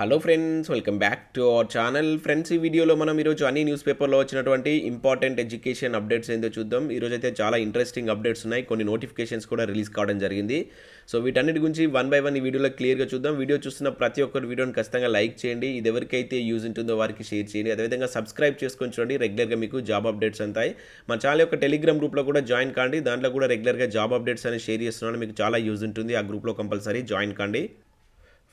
Hello friends welcome back to our channel. Friends ఈ వీడియోలో మనం ఈరోజు అన్ని న్యూస్ పేపర్లో వచ్చినటువంటి ఇంపార్టెంట్ ఎడ్యుకేషన్ అప్డేట్స్ ఏందో చూద్దాం. ఈరోజు అయితే చాలా ఇంట్రెస్టింగ్ అప్డేట్స్ ఉన్నాయి. కొన్ని నోటిఫికేషన్స్ కూడా రిలీజ్ కావడం జరిగింది. సో వీటన్నిటి గురించి వన్ బై వన్ ఈ వీడియోలో క్లియర్గా చూద్దాం. వీడియో చూస్తున్న ప్రతి ఒక్కరు వీడియోని ఖచ్చితంగా లైక్ చేయండి. ఇది ఎవరికైతే యూజ్ ఉంటుందో వారికి షేర్ చేయండి. అదేవిధంగా సబ్స్క్రైబ్ చేసుకొని చూడండి. రెగ్యులర్గా మీకు జాబ్ అప్డేట్స్ అంతాయి. మన ఛానల్ యొక్క టెలిగ్రామ్ గ్రూప్లో కూడా జాయిన్ కాండి. దాంట్లో కూడా రెగ్యులర్గా జాబ్ అప్డేట్స్ అనేది షేర్ చేస్తున్నాను. మీకు చాలా యూజ్ ఉంటుంది. ఆ గ్రూప్లో కంపల్సరీ జాయిన్ కాండి.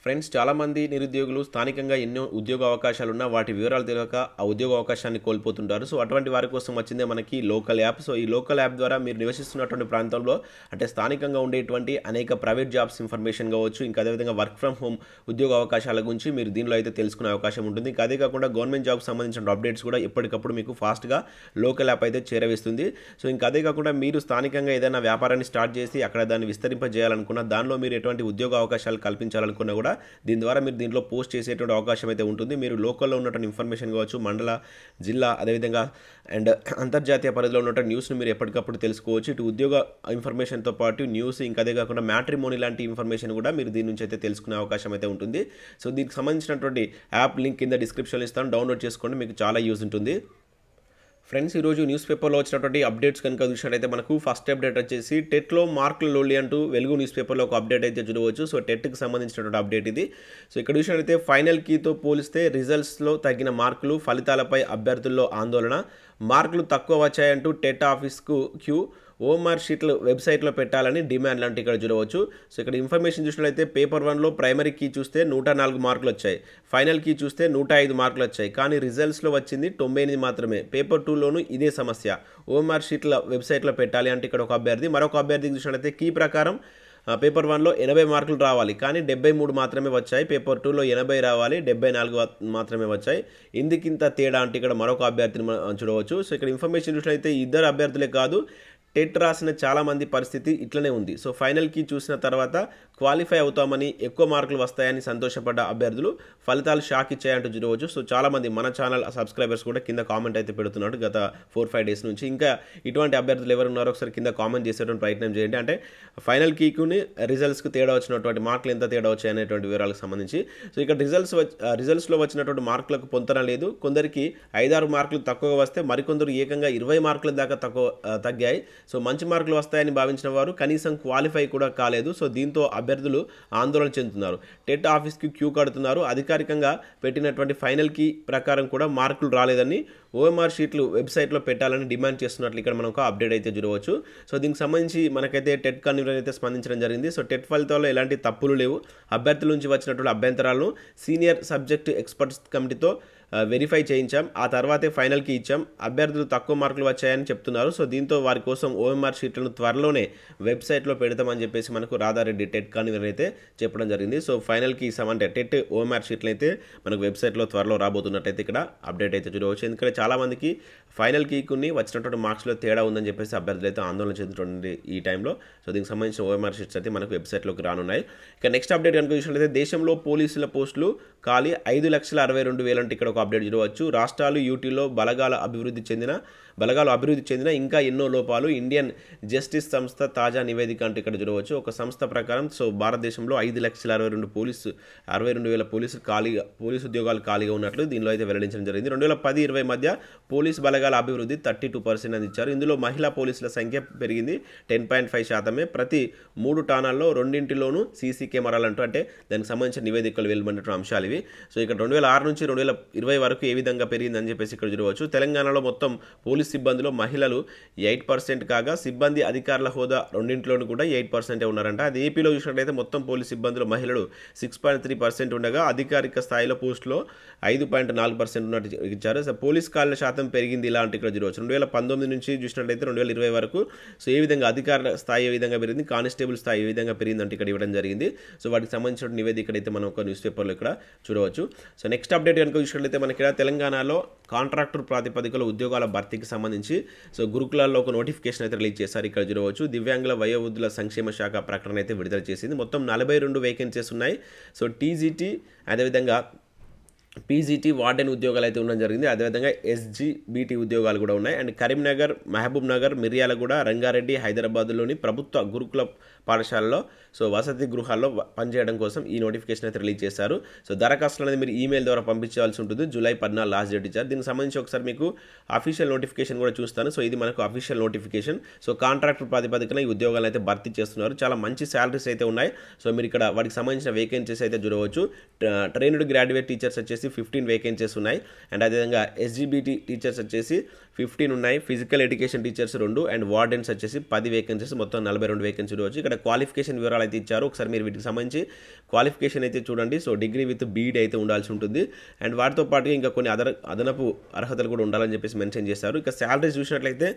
ఫ్రెండ్స్ చాలామంది నిరుద్యోగులు స్థానికంగా ఎన్నో ఉద్యోగ అవకాశాలు ఉన్నా వాటి వివరాలు తెలియక ఆ ఉద్యోగ అవకాశాన్ని కోల్పోతుంటారు. సో అటువంటి వారి కోసం వచ్చిందే మనకి లోకల్ యాప్. సో ఈ లోకల్ యాప్ ద్వారా మీరు నివసిస్తున్నటువంటి ప్రాంతంలో అంటే స్థానికంగా ఉండేటువంటి అనేక ప్రైవేట్ జాబ్స్ ఇన్ఫర్మేషన్ కావచ్చు ఇంకా అదేవిధంగా వర్క్ ఫ్రమ్ హోమ్ ఉద్యోగ అవకాశాల గురించి మీరు దీనిలో అయితే తెలుసుకునే అవకాశం ఉంటుంది. ఇంకా అదే కాకుండా గవర్నమెంట్ జాబ్కి సంబంధించిన అప్డేట్స్ కూడా ఎప్పటికప్పుడు మీకు ఫాస్ట్గా లోకల్ యాప్ అయితే చేరవేస్తుంది. సో ఇంకా అదే కాకుండా మీరు స్థానికంగా ఏదైనా వ్యాపారాన్ని స్టార్ట్ చేసి అక్కడ దాన్ని విస్తరింపజేయాలనుకున్నా దానిలో మీరు ఎటువంటి ఉద్యోగ అవకాశాలు కల్పించాలనుకున్నా కూడా దీని ద్వారా మీరు దీంట్లో పోస్ట్ చేసేటువంటి అవకాశం అయితే ఉంటుంది. మీరు లోకల్లో ఉన్నటువంటి ఇన్ఫర్మేషన్ కావచ్చు మండల జిల్లా అదేవిధంగా అండ్ అంతర్జాతీయ పరిధిలో ఉన్నటువంటి న్యూస్ని మీరు ఎప్పటికప్పుడు తెలుసుకోవచ్చు. ఇటు ఉద్యోగ ఇన్ఫర్మేషన్తో పాటు న్యూస్ ఇంకా అదే కాకుండా మ్యాట్రిమోని లాంటి ఇన్ఫర్మేషన్ కూడా మీరు దీని నుంచి అయితే తెలుసుకునే అవకాశం అయితే ఉంటుంది. సో దీనికి సంబంధించినటువంటి యాప్ లింక్ కింద డిస్క్రిప్షన్లో ఇస్తాను. డౌన్లోడ్ చేసుకోండి మీకు చాలా యూజ్ ఉంటుంది. ఫ్రెండ్స్ ఈరోజు న్యూస్ పేపర్లో వచ్చినటువంటి అప్డేట్స్ కనుక చూసినట్టయితే మనకు ఫస్ట్ అప్డేట్ వచ్చేసి టెట్లో మార్కులు లోలి అంటూ వెలుగు న్యూస్ పేపర్లో ఒక అప్డేట్ అయితే చూడవచ్చు. సో టెట్కి సంబంధించినటువంటి అప్డేట్ ఇది. సో ఇక్కడ చూసినట్లయితే ఫైనల్ కీతో పోలిస్తే రిజల్ట్స్లో తగ్గిన మార్కులు ఫలితాలపై అభ్యర్థుల్లో ఆందోళన. మార్కులు తక్కువ వచ్చాయంటూ టెట్ ఆఫీస్కు క్యూ ఓఎంఆర్ షీట్లు వెబ్సైట్లో పెట్టాలని డిమాండ్ లాంటి ఇక్కడ చూడవచ్చు. సో ఇక్కడ ఇన్ఫర్మేషన్ చూసినట్లయితే పేపర్ వన్లో ప్రైమరీ కీ చూస్తే నూట నాలుగు మార్కులు వచ్చాయి. ఫైనల్ కీ చూస్తే నూట ఐదు మార్కులు వచ్చాయి. కానీ రిజల్ట్స్లో వచ్చింది తొంభై ఎనిమిది మాత్రమే. పేపర్ టూలోనూ ఇదే సమస్య. ఓఎంఆర్ షీట్ల వెబ్సైట్లో పెట్టాలి అంటే ఇక్కడ ఒక అభ్యర్థి. మరొక అభ్యర్థికి చూసినట్లయితే కీ ప్రకారం పేపర్ వన్లో ఎనభై మార్కులు రావాలి. కానీ డెబ్బై మూడు మాత్రమే వచ్చాయి. పేపర్ టూలో ఎనభై రావాలి. డెబ్బై నాలుగు మాత్రమే వచ్చాయి. ఇందుకింత తేడా అంటే ఇక్కడ మరొక అభ్యర్థిని చూడవచ్చు. సో ఇక్కడ ఇన్ఫర్మేషన్ చూసినట్లయితే ఇద్దరు అభ్యర్థులే కాదు టెట్ రాసిన చాలామంది పరిస్థితి ఇట్లనే ఉంది. సో ఫైనల్కి చూసిన తర్వాత క్వాలిఫై అవుతామని ఎక్కువ మార్కులు వస్తాయని సంతోషపడ్డ అభ్యర్థులు ఫలితాలు షాక్ ఇచ్చాయంటూ చూడవచ్చు. సో చాలామంది మన ఛానల్ సబ్స్క్రైబర్స్ కూడా కింద కామెంట్ అయితే పెడుతున్నాడు గత ఫోర్ ఫైవ్ డేస్ నుంచి. ఇంకా ఇటువంటి అభ్యర్థులు ఎవరు ఉన్నారో ఒకసారి కింద కామెంట్ చేసేటువంటి ప్రయత్నం చేయండి. అంటే ఫైనల్ కీకుని రిజల్ట్స్కి తేడా వచ్చినటువంటి మార్కులు ఎంత తేడా వచ్చాయి అనేటువంటి వివరాలకు సంబంధించి. సో ఇక్కడ రిజల్ట్స్ రిజల్ట్స్లో వచ్చినటువంటి మార్కులకు పొంతన లేదు. కొందరికి ఐదారు మార్కులు తక్కువగా వస్తే మరికొందరు ఏకంగా ఇరవై మార్కుల దాకా తక్కువ తగ్గాయి. సో మంచి మార్కులు వస్తాయని భావించిన వారు కనీసం క్వాలిఫై కూడా కాలేదు. సో దీంతో అభ్యర్థులు ఆందోళన చెందుతున్నారు. టెట్ ఆఫీస్కి క్యూ కడుతున్నారు. అధికారికంగా పెట్టినటువంటి ఫైనల్కి ప్రకారం కూడా మార్కులు రాలేదని ఓఎంఆర్ షీట్లు వెబ్సైట్లో పెట్టాలని డిమాండ్ చేస్తున్నట్లు ఇక్కడ మనం ఒక అప్డేట్ అయితే చూడవచ్చు. సో దీనికి సంబంధించి మనకైతే టెట్ కన్వీనర్ అయితే స్పందించడం జరిగింది. సో టెట్ ఫలితాల్లో ఎలాంటి తప్పులు లేవు. అభ్యర్థుల నుంచి వచ్చినటువంటి అభ్యంతరాలను సీనియర్ సబ్జెక్ట్ ఎక్స్పర్ట్స్ కమిటీతో వెరిఫై చేయించాం. ఆ తర్వాతే ఫైనల్కి ఇచ్చాం. అభ్యర్థులు తక్కువ మార్కులు వచ్చాయని చెప్తున్నారు. సో దీంతో వారి కోసం ఓఎంఆర్ షీట్లను త్వరలోనే వెబ్సైట్లో పెడతామని చెప్పేసి మనకు రాధారెడ్డి టెట్ కన్వీనర్ అయితే చెప్పడం జరిగింది. సో ఫైనల్కి ఇస్తామంటే టెట్ ఓఎంఆర్ షీట్లు అయితే మనకు వెబ్సైట్లో త్వరలో రాబోతున్నట్టయితే ఇక్కడ అప్డేట్ అయితే చూడవచ్చు ఎందుకంటే చాలామందికి ఫైనల్ కీకుని వచ్చినటువంటి మార్క్స్లో తేడా ఉందని చెప్పేసి అభ్యర్థులు అయితే ఆందోళన చెందుతుంది ఈ టైంలో. సో దీనికి సంబంధించిన ఓఎంఆర్ షీట్స్ అయితే మనకు వెబ్సైట్లోకి రానున్నాయి. ఇక నెక్స్ట్ అప్డేట్ కనుక చూసినట్లయితే దేశంలో పోలీసుల పోస్టులు ఖాళీ ఐదు లక్షల అరవై రెండు వేలంటే ఇక్కడ ఒక అప్డేట్ చూడవచ్చు. రాష్ట్రాలు యూటీలో బలగాల అభివృద్ధి చెందిన బలగాలు అభివృద్ధి చెందిన ఇంకా ఎన్నో లోపాలు ఇండియన్ జస్టిస్ సంస్థ తాజా నివేదిక అంటే ఇక్కడ చూడవచ్చు. ఒక సంస్థ ప్రకారం సో భారతదేశంలో ఐదు లక్షల అరవై రెండు పోలీసు అరవై రెండు వేల పోలీసు ఖాళీగా పోలీసు ఉద్యోగాలు ఖాళీగా ఉన్నట్లు దీనిలో అయితే వెల్లడించడం జరిగింది. రెండు వేల పది ఇరవై మధ్య పోలీసు బలగాల అభివృద్ధి థర్టీ టూ పర్సెంట్ అందించారు ఇందులో మహిళా పోలీసుల సంఖ్య పెరిగింది టెన్ పాయింట్ ఫైవ్ శాతమే. ప్రతి మూడు టానాల్లో రెండింటిలోనూ సీసీ కెమెరాలు అంటూ అంటే దానికి సంబంధించిన నివేదికలు వెలువడినటువంటి అంశాలు ఇవి. సో ఇక్కడ రెండు వేల ఆరు నుంచి రెండు వేల ఇరవై వరకు ఏ విధంగా పెరిగిందని చెప్పేసి ఇక్కడ చూడవచ్చు. తెలంగాణలో మొత్తం పోలీస్ సిబ్బందిలో మహిళలు ఎయిట్ పర్సెంట్ కాగా సిబ్బంది అధికారుల హోదా రెండింటిలోనూ కూడా ఎయిట్ పర్సెంటే ఉన్నారంట. అది ఏపీలో చూసినట్లయితే మొత్తం పోలీస్ సిబ్బందిలో మహిళలు సిక్స్ పాయింట్ త్రీ పర్సెంట్ ఉండగా అధికారిక స్థాయిలో పోస్టులో ఐదు పాయింట్ నాలుగు పర్సెంట్ ఉన్నట్టు ఇచ్చారు. సో పోలీస్ కాళ్ళ శాతం పెరిగింది ఇలాంటి ఇక్కడ చూడవచ్చు రెండు వేల పంతొమ్మిది నుంచి చూసినట్లయితే రెండు వేల ఇరవై వరకు సో ఏ విధంగా అధికార స్థాయి ఏ విధంగా పెరిగింది కానిస్టేబుల్ స్థాయి ఏ విధంగా పెరిగిందంటే ఇక్కడ ఇవ్వడం జరిగింది. సో వాటికి సంబంధించిన నివేదిక అయితే మనం ఒక న్యూస్ పేపర్లో ఇక్కడ చూడవచ్చు. సో నెక్స్ట్ అప్డేట్ కనుక చూసినట్లయితే మనకి తెలంగాణలో కాంట్రాక్టర్ ప్రాతిపదికలో ఉద్యోగాల భర్తీకి సంబంధించి సో గురుకులాల్లో ఒక నోటిఫికేషన్ అయితే రిలీజ్ చేశారు ఇక్కడ చూడవచ్చు. దివ్యాంగుల వయోవృద్ధుల సంక్షేమ శాఖ ప్రకటన అయితే విడుదల చేసింది. మొత్తం నలభై రెండు వేకెన్సీస్ ఉన్నాయి. సో టీజీటీ అదేవిధంగా పీజీటీ వార్డెన్ ఉద్యోగాలు అయితే ఉండడం జరిగింది. అదేవిధంగా ఎస్జీబీటీ ఉద్యోగాలు కూడా ఉన్నాయి. అండ్ కరీంనగర్ మహబూబ్ నగర్ మిర్యాలగూడ రంగారెడ్డి హైదరాబాద్లోని ప్రభుత్వ గురుకుల పాఠశాలలో సో వసతి గృహాల్లో పనిచేయడం కోసం ఈ నోటిఫికేషన్ అయితే రిలీజ్ చేశారు. సో దరఖాస్తులు అనేది మీరు ఈమెయిల్ ద్వారా పంపించాల్సి ఉంటుంది. జూలై పద్నాలుగు లాస్ట్ డేట్ ఇచ్చారు. దీనికి సంబంధించి ఒకసారి మీకు అఫీషియల్ నోటిఫికేషన్ కూడా చూస్తాను. సో ఇది మనకు అఫీషియల్ నోటిఫికేషన్. సో కాంట్రాక్ట్ ప్రాతిపదికన ఈ ఉద్యోగాలు అయితే భర్తీ చేస్తున్నారు. చాలా మంచి శాలరీస్ అయితే ఉన్నాయి. సో మీరు ఇక్కడ వాటికి సంబంధించిన వేకెన్సీస్ అయితే చూడవచ్చు. ట్రైన్డ్ గ్రాడ్యుయేట్ టీచర్స్ వచ్చేసి ఫిఫ్టీన్ వేకెన్సీస్ ఉన్నాయి. అండ్ అదేవిధంగా ఎస్జీబీటీ టీచర్స్ వచ్చేసి ఫిఫ్టీన్ ఉన్నాయి. ఫిజికల్ ఎడ్యుకేషన్ టీచర్స్ రెండు అండ్ వార్డెన్స్ వచ్చేసి పది వేకెన్సీస్ మొత్తం నలభై రెండు వేకెన్సీలు వచ్చి ఇక్కడ క్వాలిఫికేషన్ వివరాలు అయితే ఇచ్చారు. ఒకసారి మీరు వీటికి సంబంధించి క్వాలిఫికేషన్ అయితే చూడండి. సో డిగ్రీ విత్ బీఈడీ అయితే ఉండాల్సి ఉంటుంది. అండ్ వాటితో పాటుగా ఇంకా కొన్ని అదన అదనపు అర్హతలు కూడా ఉండాలని చెప్పేసి మెన్షన్ చేశారు. ఇక శాలరీ చూసినట్లయితే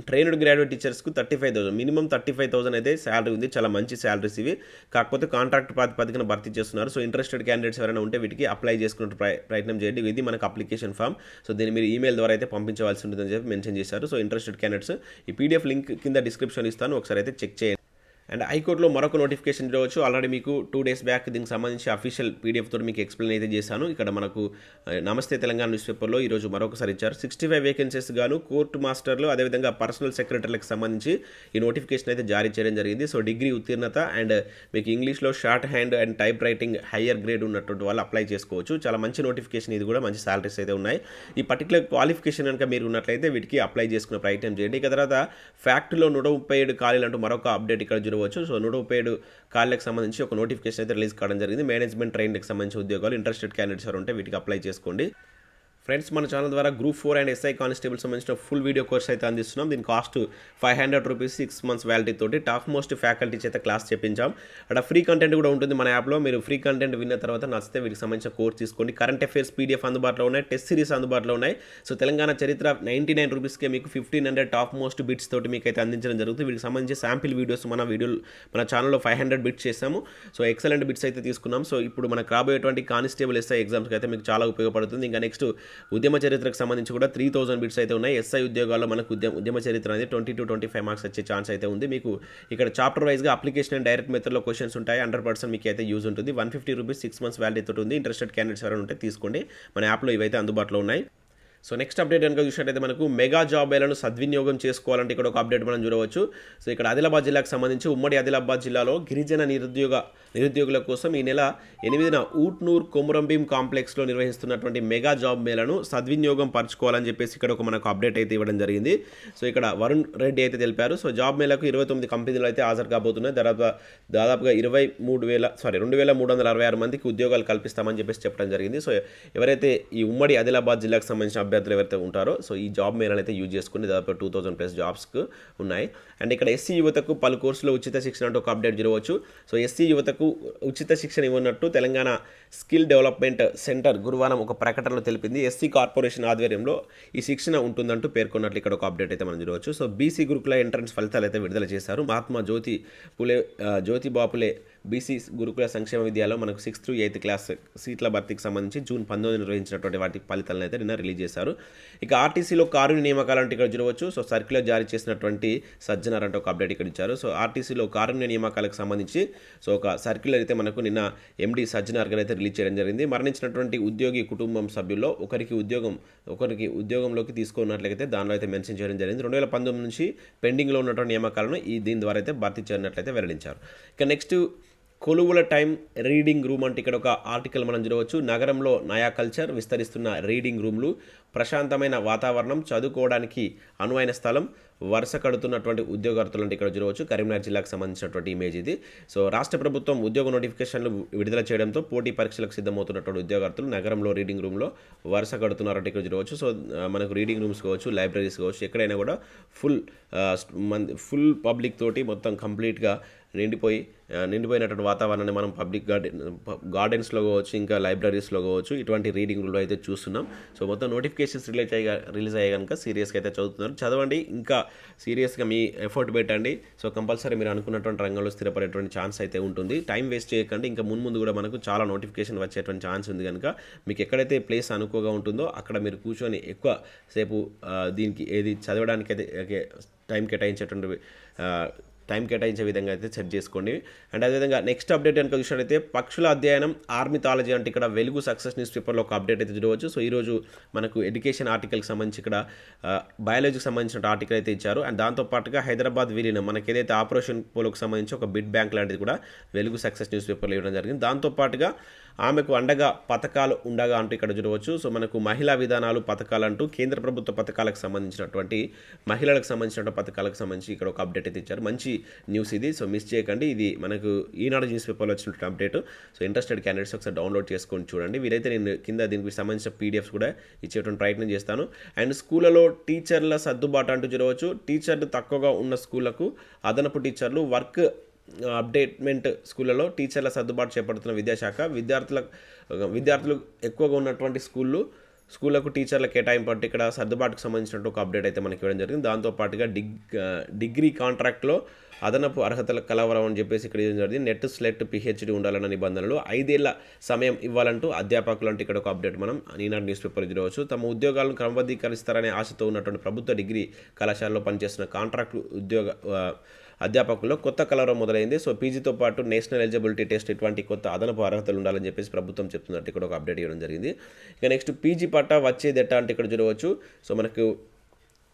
trained graduate టీచర్స్కు thirty five thousand minimum thirty five thousand అయితే శాలరీ ఉంది. చాలా మంచి శాలరీస్ ఇవి. కాకపోతే కాంట్రాక్ట్ ప్రాతిపదికన భర్తీ చేస్తున్నారు. సో ఇంట్రెస్టెడ్ క్యాండిడేట్స్ ఎవరైనా ఉంటే వీటికి అప్లై చేసుకున్నట్టు ప్రయ- ప్రయత్నం చేయండి. ఇది మనకు అప్లికేషన్ ఫామ్. సో దీన్ని మీరు ఈమెయిల్ ద్వారా అయితే పంపించవలసి ఉంటుందని చెప్పి మెన్షన్ చేశారు. సో ఇంట్రెస్టెడ్ క్యాండిడేట్స్ ఈ పీడిఎఫ్ లింక్ కింద డిస్క్రిప్షన్ ఇస్తాను. ఒకసారి అయితే చెక్ చేయండి. అండ్ హైకోర్టులో మరొక నోటిఫికేషన్ చూడవచ్చు ఆల్రెడీ మీకు టూ డేస్ బ్యాక్ దీనికి సంబంధించి అఫీషియల్ పీడిఎఫ్ తోటి మీకు ఎక్స్ప్లెయిన్ అయితే చేశాను. ఇక్కడ మనకు నమస్తే తెలంగాణ న్యూస్ పేపర్లో ఈరోజు మరొకసారి ఇచ్చారు. సిక్స్టీ ఫైవ్ వేకెన్సీస్ గాను కోర్టు మాస్టర్లు అదేవిధంగా పర్సనల్ సెక్రటరీలకు సంబంధించి ఈ నోటిఫికేషన్ అయితే జారీ చేయడం జరిగింది. సో డిగ్రీ ఉత్తీర్ణత అండ్ మీకు ఇంగ్లీష్లో shorthand and typewriting higher grade ఉన్నటువంటి వాళ్ళు అప్లై చేసుకోవచ్చు. చాలా మంచి నోటిఫికేషన్ ఇది కూడా మంచి సాలరీస్ అయితే ఉన్నాయి. ఈ పర్టికులర్ క్వాలిఫికేషన్ కనుక మీరు ఉన్నట్లయితే వీటికి అప్లై చేసుకునే ప్రయత్నం చేయండి. ఇక తర్వాత ఫ్యాక్టరీలో నూట ముప్పై ఏడు ఖాళీలు అంటూ మరొక అప్డేట్ ఇక్కడ చూడవచ్చు సో నూట ముప్పై ఏడు కాళ్ళకి సంబంధించి ఒక నోటిఫికేషన్ అయితే రిలీజ్ కావడం జరిగింది. మేనేజ్మెంట్ ట్రైన్కి సంబంధించి ఉద్యోగాలు ఇంట్రెస్టెడ్ క్యాండిడేట్స్ ఉంటే వీటికి అప్లై చేసుకోండి. ఫ్రెండ్స్ మన ఛానల్ ద్వారా group four and SI constable సంబంధించిన ఫుల్ వీడియో కోర్స్ అయితే అందిస్తున్నాం. దీని cost five hundred rupees six months validity తోటి టాప్ మోస్ట్ ఫ్యాకల్టీ చేత క్లాస్ చెప్పించాం అక్కడ ఫ్రీ కంటెంట్ కూడా ఉంటుంది మన యాప్లో. మీరు ఫ్రీ కంటెంట్ విన్న తర్వాత నచ్చితే వీటికి సంబంధించిన కోర్స్ తీసుకోండి. కరెంట్ అఫైర్స్ పీడిఎఫ్ అందుబాటులో ఉన్నాయి టెస్ట్ సిరీస్ అందుబాటులో ఉన్నాయి. సో తెలంగాణ చరిత్ర నైంటీ నైన్ రూపీస్కే మీకు fifteen hundred top most bits తోటి మీకు అయితే అందించడం జరుగుతుంది. వీటికి సంబంధించి శాంపిల్ వీడియోస్ మన వీడియో మన ఛానల్లో ఫైవ్ హండ్రెడ్ బిట్స్ చేసాము సో ఎక్సలెంట్ బిట్స్ అయితే తీసుకున్నాం. సో ఇప్పుడు మనకు రాబోయేటువంటి కానిస్టేబుల్ ఎస్ఐ ఎగ్జామ్స్కి అయితే మీకు చాలా ఉపయోగపడుతుంది. ఇంకా నెక్స్ట్ ఉద్యమ చరిత్రకు సంబంధించి కూడా త్రీ థౌసండ్ బిట్స్ అయితే ఉన్నాయి. ఎస్ఐ ఉద్యోగాల్లో మనకు ఉద్యమ ఉద్యమ చరిత్ర అనేది twenty two twenty five marks వచ్చే ఛాన్స్ అయితే ఉంది. మీకు ఇక్కడ చాప్టర్ వైజ్గా అప్లికేషన్ అండ్ డైరెక్ట్ మెథడ్లో క్వశ్చన్స్ ఉంటాయి. హండ్రెడ్ పర్సెంట్ మీకు అయితే యూజ్ ఉంటుంది. One fifty rupees six months validity తోటి ఉంది. ఇంట్రెస్టెడ్ క్యాండిడేట్స్ ఎవరైనా ఉంటే తీసుకోండి. మన యాప్లో ఇవైతే అందుబాటులో ఉన్నాయి. సో నెక్స్ట్ అప్డేట్ కనుక చూసినట్టయితే మనకు మెగా జాబ్ వేలను సద్వినియోగం చేసుకోవాలంటే ఇక్కడ ఒక అప్డేట్ మనం చూడవచ్చు. సో ఇక్కడ ఆదిలాబాద్ జిల్లాకు సంబంధించి ఉమ్మడి ఆదిలాబాద్ జిల్లాలో గిరిజన నిరుద్యోగ నిరుద్యోగుల కోసం ఈ నెల ఎనిమిదిన ఊట్నూర్ కొమురంభీం కాంప్లెక్స్లో నిర్వహిస్తున్నటువంటి మెగా జాబ్ మేళను సద్వినియోగం పరచుకోవాలని చెప్పేసి ఇక్కడ ఒక మనకు అప్డేట్ అయితే ఇవ్వడం జరిగింది. సో ఇక్కడ వరుణ్ రెడ్డి అయితే తెలిపారు. సో జాబ్ మేళకు ఇరవై తొమ్మిది కంపెనీలు అయితే హాజరు కాబోతున్నాయి దాదాపు దాదాపుగా ఇరవై మూడు వేల సారీ రెండు వేల మూడు వందల అరవై ఆరు మందికి ఉద్యోగాలు కల్పిస్తామని చెప్పేసి చెప్పడం జరిగింది. సో ఎవరైతే ఈ ఉమ్మడి ఆదిలాబాద్ జిల్లాకు సంబంధించిన అభ్యర్థులు ఎవరైతే ఉంటారో సో ఈ జాబ్ మేళను అయితే యూజ్ చేసుకుని దాదాపు టూ థౌసండ్ ప్లస్ జాబ్స్కు ఉన్నాయి. అండ్ ఇక్కడ ఎస్సీ యువతకు పలు కోర్సులో ఉచిత శిక్షణ అంటూ ఒక అప్డేట్ జరగవచ్చు. సో ఎస్సీ యువతకు ఉచిత శిక్షణ ఇవ్వనట్టు తెలంగాణ స్కిల్ డెవలప్మెంట్ సెంటర్ గురువారం ఒక ప్రకటనలో తెలిపింది. ఎస్సీ కార్పొరేషన్ ఆధ్వర్యంలో ఈ శిక్షణ ఉంటుందంటూ పేర్కొన్నట్లు ఇక్కడ ఒక అప్డేట్ అయితే మనం చూడవచ్చు. సో బీసీ గురుకుల ఎంట్రన్స్ ఫలితాలు అయితే విడుదల చేశారు. మహాత్మా జ్యోతి పులే జ్యోతి బాపులే బీసీ గురుకుల సంక్షేమ విద్యాలో మనకు సిక్స్త్ టు ఎయిత్ క్లాస్ సీట్ల భర్తీకి సంబంధించి జూన్ పంతొమ్మిది నిర్వహించినటువంటి వాటి ఫలితాలను అయితే నిన్న రిలీజ్ చేశారు. ఇక ఆర్టీసీలో కారుని నియామకాలు అంటే ఇక్కడ చూడవచ్చు. సో సర్క్యులర్ జారీ చేసినటువంటి సజ్జనార్ అంటే ఒక అప్డేట్ ఇక్కడ ఇచ్చారు. సో ఆర్టీసీలో కారుణ్య నియామకాలకు సంబంధించి సో ఒక సర్క్యులర్ అయితే మనకు నిన్న ఎండి సజ్జనార్ గారు అయితే రిలీజ్ చేయడం జరిగింది. మరణించినటువంటి ఉద్యోగి కుటుంబం సభ్యుల్లో ఒకరికి ఉద్యోగం ఒకరికి ఉద్యోగంలోకి తీసుకున్నట్లయితే దానిలో అయితే మెన్షన్ చేయడం జరిగింది. రెండు వేల పంతొమ్మిది నుంచి పెండింగ్లో ఉన్నటువంటి నియామకాలను ఈ దీని ద్వారా అయితే భర్తీ చేయనట్లయితే వెల్లడించారు. ఇక నెక్స్ట్ కొలువుల టైం రీడింగ్ రూమ్ అంటే ఇక్కడ ఒక ఆర్టికల్ మనం చూడవచ్చు. నగరంలో నయా కల్చర్ విస్తరిస్తున్న రీడింగ్ రూమ్లు. ప్రశాంతమైన వాతావరణం చదువుకోవడానికి అనువైన స్థలం వరుస కడుతున్నటువంటి ఉద్యోగార్థులు అంటే ఇక్కడ చూడవచ్చు. కరీంనగర్ జిల్లాకు సంబంధించినటువంటి ఇమేజ్ ఇది. సో రాష్ట్ర ప్రభుత్వం ఉద్యోగ నోటిఫికేషన్లు విడుదల చేయడంతో పోటీ పరీక్షలకు సిద్ధమవుతున్నటువంటి ఉద్యోగార్థులు నగరంలో రీడింగ్ రూమ్లో వరుస కడుతున్నారంటే ఇక్కడ చూడవచ్చు. సో మనకు రీడింగ్ రూమ్స్ కావచ్చు లైబ్రరీస్ కావచ్చు ఎక్కడైనా కూడా ఫుల్ ఫుల్ పబ్లిక్ తోటి మొత్తం కంప్లీట్గా నిండిపోయి నిండిపోయినటువంటి వాతావరణాన్ని మనం పబ్లిక్ గార్డెన్ గార్డెన్స్లో కావచ్చు ఇంకా లైబ్రరీస్లో కావచ్చు ఇటువంటి రీడింగ్ రూమ్లో అయితే చూస్తున్నాం. సో మొత్తం నోటిఫికేషన్స్ రిలీజ్ అయ్యి రిలీజ్ అయ్యే కనుక సీరియస్గా అయితే చదువుతున్నారు. చదవండి. ఇంకా సీరియస్గా మీ ఎఫర్ట్ పెట్టండి. సో కంపల్సరీ మీరు అనుకున్నటువంటి రంగంలో స్థిరపడేటువంటి ఛాన్స్ అయితే ఉంటుంది. టైం వేస్ట్ చేయకండి. ఇంకా ముందు ముందు కూడా మనకు చాలా నోటిఫికేషన్ వచ్చేటువంటి ఛాన్స్ ఉంది కనుక మీకు ఎక్కడైతే ప్లేస్ అనుకోగా ఉంటుందో అక్కడ మీరు కూర్చొని ఎక్కువ సేపు దీనికి ఏది చదవడానికి అయితే టైం కేటాయించేటువంటి టైం కేటాయించే విధంగా అయితే సెట్ చేసుకోండి. అండ్ అదేవిధంగా నెక్స్ట్ అప్డేట్ కనుక చూసినట్లయితే పక్షుల అధ్యయనం ఆర్మిథాలజీ అంటే ఇక్కడ వెలుగు సక్సెస్ న్యూస్ పేపర్లో ఒక అప్డేట్ అయితే చూడవచ్చు. సో ఈరోజు మనకు ఎడ్యుకేషన్ ఆర్టికల్కి సంబంధించి ఇక్కడ బయాలజీకి సంబంధించిన ఆర్టికల్ అయితే ఇచ్చారు. అండ్ దాంతోపాటుగా హైదరాబాద్ విలీనం మనకి ఏదైతే ఆపరేషన్ పోలోకి సంబంధించి ఒక బిడ్ బ్యాంక్ లాంటిది కూడా వెలుగు సక్సెస్ న్యూస్ పేపర్లో ఇవ్వడం జరిగింది. దాంతోపాటుగా ఆమెకు అండగా పథకాలు ఉండగా అంటూ ఇక్కడ చూడవచ్చు. సో మనకు మహిళా విధానాలు పథకాలు అంటూ కేంద్ర ప్రభుత్వ పథకాలకు సంబంధించినటువంటి మహిళలకు సంబంధించిన పథకాలకు సంబంధించి ఇక్కడ ఒక అప్డేట్ అయితే ఇచ్చారు. మంచి న్యూస్ ఇది. సో మిస్ చేయకండి. ఇది మనకు ఈనాడు న్యూస్ పేపర్లో వచ్చినటువంటి అప్డేట్. సో ఇంట్రెస్టెడ్ క్యాండిడేట్స్ ఒకసారి డౌన్లోడ్ చేసుకొని చూడండి. వీరైతే నేను కింద దీనికి సంబంధించిన పీడిఎఫ్స్ కూడా ఇచ్చేటువంటి ప్రయత్నం చేస్తాను. అండ్ స్కూళ్ళలో టీచర్ల సర్దుబాటు అంటూ చూడవచ్చు. టీచర్లు తక్కువగా ఉన్న స్కూళ్ళకు అదనపు టీచర్లు వర్క్ అప్డేట్మెంట్ స్కూళ్ళలో టీచర్ల సర్దుబాటు చేపడుతున్న విద్యాశాఖ విద్యార్థుల విద్యార్థులు ఎక్కువగా ఉన్నటువంటి స్కూళ్ళు స్కూళ్ళకు టీచర్ల కేటాయింపు అంటే ఇక్కడ సర్దుబాటుకు సంబంధించినట్టు ఒక అప్డేట్ అయితే మనకి ఇవ్వడం జరిగింది. దాంతోపాటుగా డిగ్ డిగ్రీ కాంట్రాక్ట్లో అదనపు అర్హతల కలవరం అని చెప్పేసి ఇక్కడ ఇవ్వడం జరిగింది. నెట్ స్లెట్ పిహెచ్డి ఉండాలన్న నిబంధనలు ఐదేళ్ళ సమయం ఇవ్వాలంటూ అధ్యాపకులు అంటే ఇక్కడ ఒక అప్డేట్ మనం ఈనాడు న్యూస్ పేపర్ చూడవచ్చు తమ ఉద్యోగాలను క్రమబద్ధీకరిస్తారనే ఆశతో ఉన్నటువంటి ప్రభుత్వ డిగ్రీ కళాశాలలో పనిచేస్తున్న కాంట్రాక్ట్ ఉద్యోగ అధ్యాపకుల్లో కొత్త కలవరం మొదలైంది. సో పీజీతో పాటు నేషనల్ ఎలిజిబిలిటీ టెస్ట్ ఇటువంటి కొత్త అదనపు అర్హతలు ఉండాలని చెప్పేసి ప్రభుత్వం చెప్తున్నట్టు ఇక్కడ ఒక అప్డేట్ ఇవ్వడం జరిగింది. ఇక నెక్స్ట్ పీజీ పట్టా వచ్చేది ఎట్టా అంటే ఇక్కడ చూడవచ్చు. సో మనకు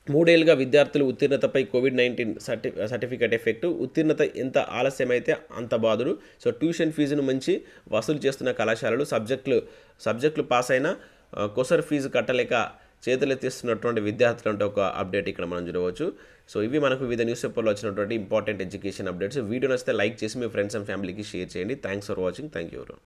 మూడేళ్ళుగా విద్యార్థులు ఉత్తీర్ణతపై covid nineteen certi certificate effect ఉత్తీర్ణత ఎంత ఆలస్యమైతే అంత బాధుడు. సో ట్యూషన్ ఫీజును మంచి వసూలు చేస్తున్న కళాశాలలు సబ్జెక్టులు సబ్జెక్టులు పాస్ అయినా కొసర్ ఫీజు కట్టలేక చేతులెత్తిస్తున్నటువంటి విద్యార్థులు అంటే ఒక అప్డేట్ ఇక్కడ మనం చూడవచ్చు. సో ఇవి మనకు వివిధ న్యూస్ పేపర్లో వచ్చినటువంటి ఇంపార్టెంట్ ఎడ్యుకేషన్ అప్డేట్స్. వీడియో నచ్చితే లైక్ చేసి మీ ఫ్రెండ్స్ అండ్ ఫ్యామిలీకి షేర్ చేయండి. Thanks for watching. Thank you